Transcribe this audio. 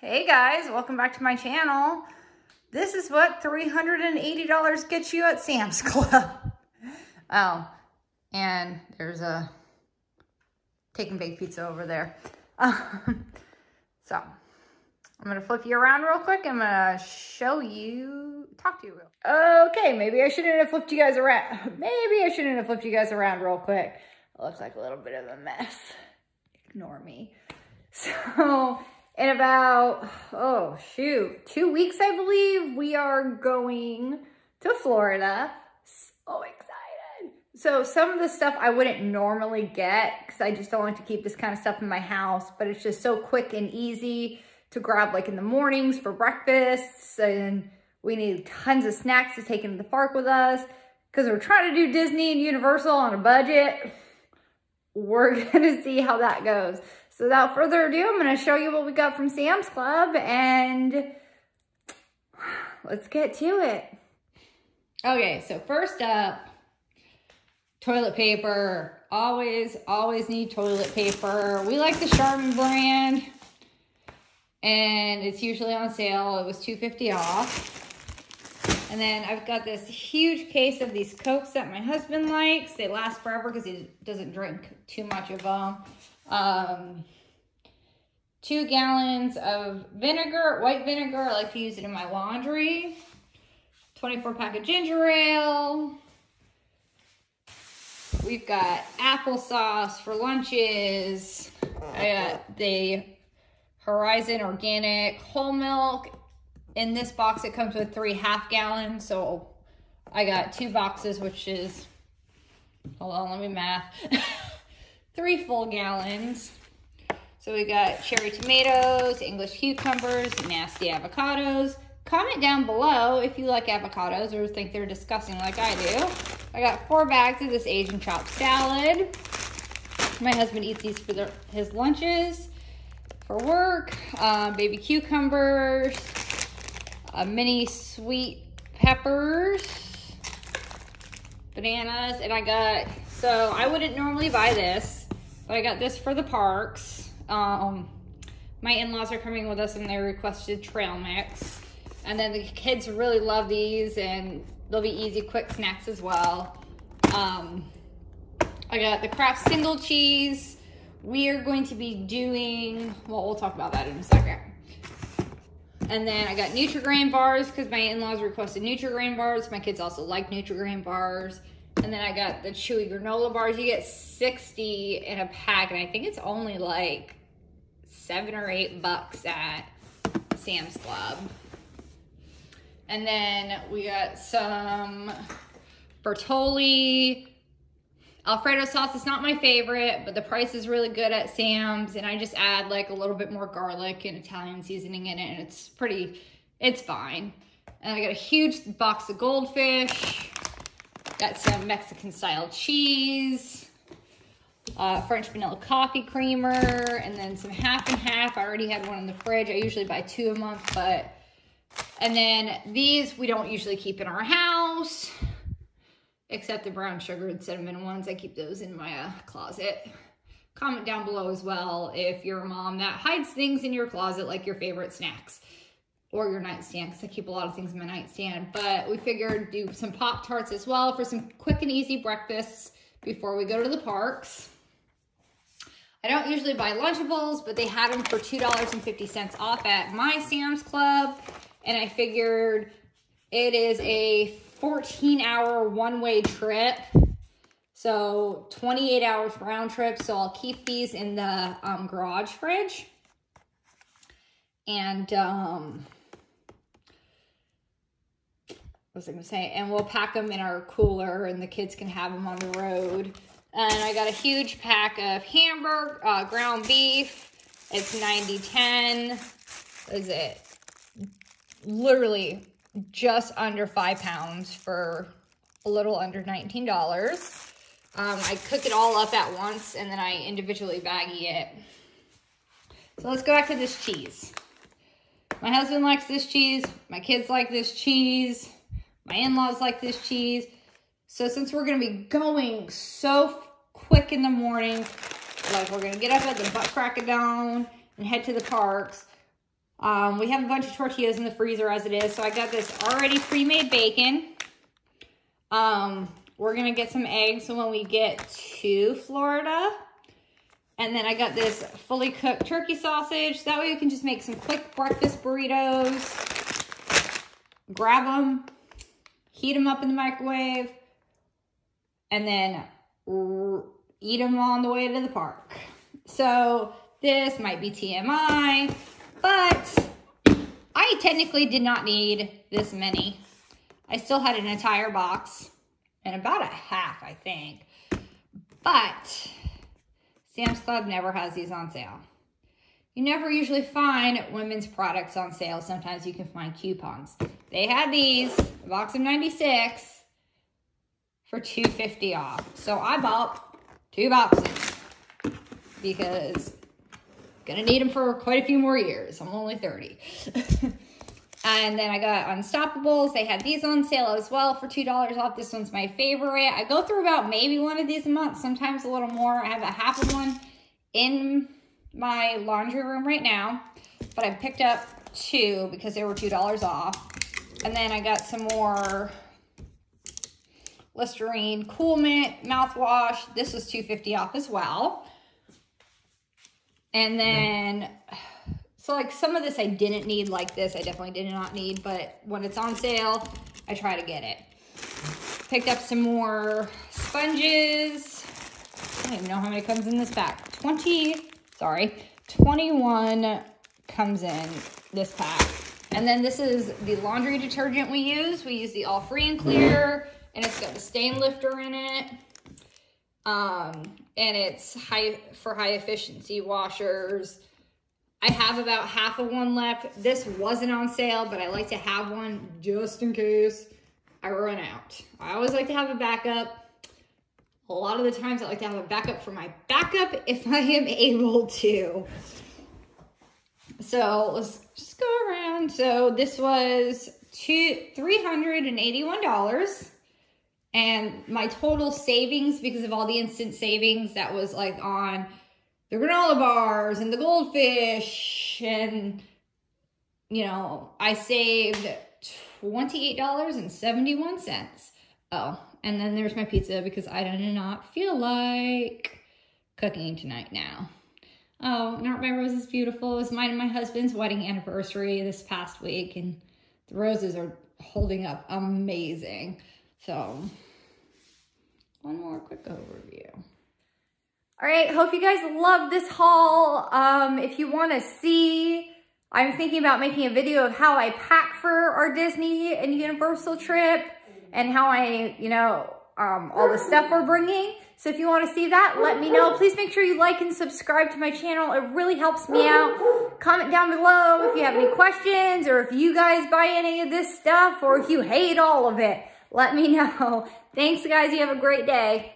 Hey guys, welcome back to my channel. This is what $380 gets you at Sam's Club. oh, and there's a taking baked pizza over there. Um, so, I'm gonna flip you around real quick. I'm gonna show you, talk to you real. Okay, maybe I shouldn't have flipped you guys around. Maybe I shouldn't have flipped you guys around real quick. It looks like a little bit of a mess. Ignore me. So, in about, oh shoot, two weeks, I believe, we are going to Florida. So excited. So some of the stuff I wouldn't normally get because I just don't like to keep this kind of stuff in my house, but it's just so quick and easy to grab like in the mornings for breakfasts and we need tons of snacks to take into the park with us because we're trying to do Disney and Universal on a budget. We're gonna see how that goes. So without further ado, I'm going to show you what we got from Sam's Club and let's get to it. Okay, so first up, toilet paper. Always, always need toilet paper. We like the Charmin brand and it's usually on sale. It was 250 off. And then I've got this huge case of these Cokes that my husband likes. They last forever because he doesn't drink too much of them. Um, two gallons of vinegar, white vinegar. I like to use it in my laundry. 24 pack of ginger ale. We've got applesauce for lunches. I got the Horizon Organic whole milk. In this box, it comes with three half gallons. So I got two boxes, which is, hold on, let me math. three full gallons. So we got cherry tomatoes, English cucumbers, nasty avocados. Comment down below if you like avocados or think they're disgusting like I do. I got four bags of this Asian chopped salad. My husband eats these for their, his lunches for work. Uh, baby cucumbers, uh, mini sweet peppers, bananas, and I got, so I wouldn't normally buy this but I got this for the parks. Um, my in-laws are coming with us and they requested trail mix. And then the kids really love these and they'll be easy, quick snacks as well. Um, I got the Kraft single cheese. We are going to be doing, well, we'll talk about that in a second. And then I got Nutri-Grain bars because my in-laws requested Nutri-Grain bars. My kids also like Nutri-Grain bars. And then I got the chewy granola bars. You get 60 in a pack, and I think it's only like seven or eight bucks at Sam's Club. And then we got some Bertolli. Alfredo sauce is not my favorite, but the price is really good at Sam's. And I just add like a little bit more garlic and Italian seasoning in it. And it's pretty, it's fine. And I got a huge box of goldfish. Got some Mexican style cheese, uh, French vanilla coffee creamer, and then some half and half. I already had one in the fridge. I usually buy two a month, but, and then these we don't usually keep in our house, except the brown sugar and cinnamon ones. I keep those in my uh, closet. Comment down below as well if you're a mom that hides things in your closet like your favorite snacks or your nightstand because I keep a lot of things in my nightstand. But we figured do some Pop-Tarts as well for some quick and easy breakfasts before we go to the parks. I don't usually buy Lunchables, but they had them for $2.50 off at my Sam's Club. And I figured it is a 14 hour one-way trip. So 28 hours round trip. So I'll keep these in the um, garage fridge. And um, was I gonna say? And we'll pack them in our cooler and the kids can have them on the road. And I got a huge pack of hamburger, uh, ground beef. It's 90-10. Is it? Literally just under five pounds for a little under $19. Um, I cook it all up at once and then I individually baggy it. So let's go back to this cheese. My husband likes this cheese. My kids like this cheese. My in-laws like this cheese. So since we're going to be going so quick in the morning, like we're going to get up at the butt crack of dawn and head to the parks, Um, we have a bunch of tortillas in the freezer as it is. So I got this already pre-made bacon. Um, we're going to get some eggs when we get to Florida. And then I got this fully cooked turkey sausage. That way you can just make some quick breakfast burritos. Grab them, heat them up in the microwave, and then eat them on the way to the park. So this might be TMI, but I technically did not need this many. I still had an entire box and about a half, I think. But Sam's Club never has these on sale. You never usually find women's products on sale. Sometimes you can find coupons. They had these, a box of 96 for 250 off. So I bought two boxes because I'm gonna need them for quite a few more years. I'm only 30. and then I got Unstopables. They had these on sale as well for $2 off. This one's my favorite. I go through about maybe one of these a month, sometimes a little more. I have a half of one in my laundry room right now, but I picked up two because they were $2 off. And then I got some more Listerine Cool Mint mouthwash. This was 250 off as well. And then, so like some of this I didn't need like this. I definitely did not need, but when it's on sale, I try to get it. Picked up some more sponges. I don't even know how many comes in this pack. 20, sorry, 21 comes in this pack. And then this is the laundry detergent we use. We use the All Free and Clear, and it's got the stain lifter in it. Um, and it's high for high efficiency washers. I have about half of one left. This wasn't on sale, but I like to have one just in case I run out. I always like to have a backup. A lot of the times I like to have a backup for my backup if I am able to. So let's just go around. So this was two $381. And my total savings, because of all the instant savings that was like on the granola bars and the goldfish and, you know, I saved $28.71. Oh, and then there's my pizza because I did not feel like cooking tonight now. Oh, aren't my roses beautiful? It was mine and my husband's wedding anniversary this past week, and the roses are holding up amazing. So, one more quick overview. All right, hope you guys love this haul. Um, if you want to see, I'm thinking about making a video of how I pack for our Disney and Universal trip and how I, you know, um, all the stuff we're bringing. So if you want to see that, let me know. Please make sure you like and subscribe to my channel. It really helps me out. Comment down below if you have any questions or if you guys buy any of this stuff or if you hate all of it. Let me know. Thanks, guys. You have a great day.